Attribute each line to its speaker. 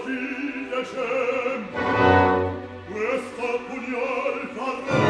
Speaker 1: figlia c'è, questa pugnal farà.